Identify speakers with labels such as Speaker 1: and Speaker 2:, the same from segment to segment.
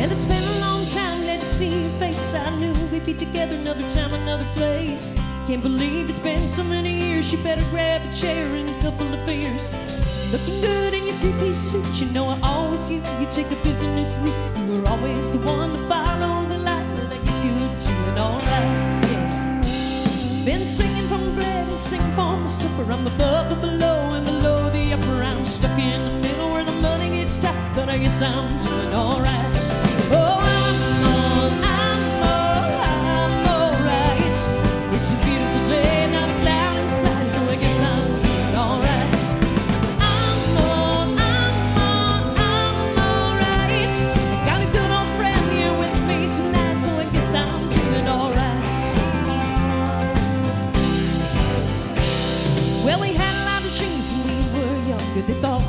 Speaker 1: Well, it's been a long time, glad to see your face. I knew we'd be together another time, another place. Can't believe it's been so many years. You better grab a chair and a couple of beers. Looking good in your three-piece suit, you know I always do. You take a business route, and we're always the one to follow the light. Well, I guess you're doing all right. Been singing from bread and singing for the supper. I'm above and below and below the upper. I'm stuck in the middle where the money gets tight, but I guess I'm doing all right. Younger. They thought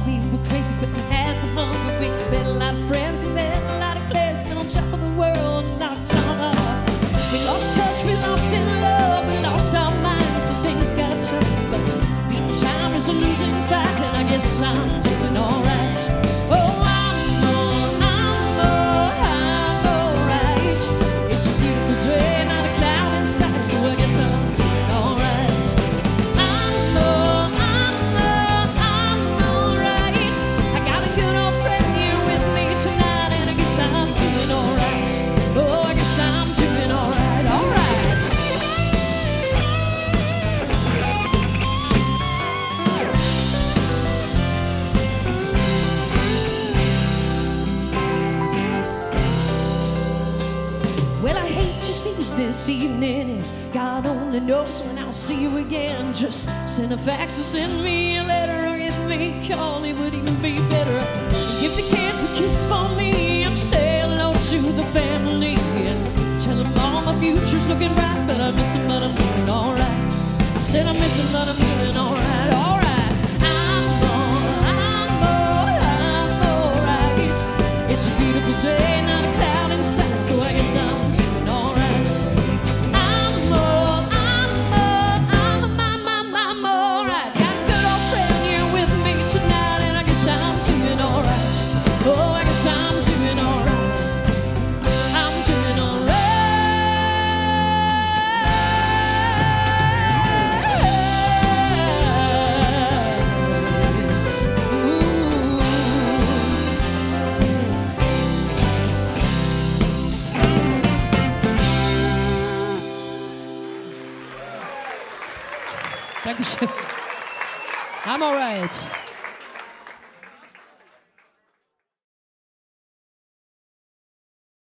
Speaker 1: this evening, and God only knows when I'll see you again. Just send a fax or send me a letter or give me a call. It would even be better. Give the kids a kiss for me and say hello to the family. And tell them all my future's looking bright, but I miss them, but I'm doing alright. I said I miss them, but I'm doing alright, alright. I'm Dankeschön. I'm alright.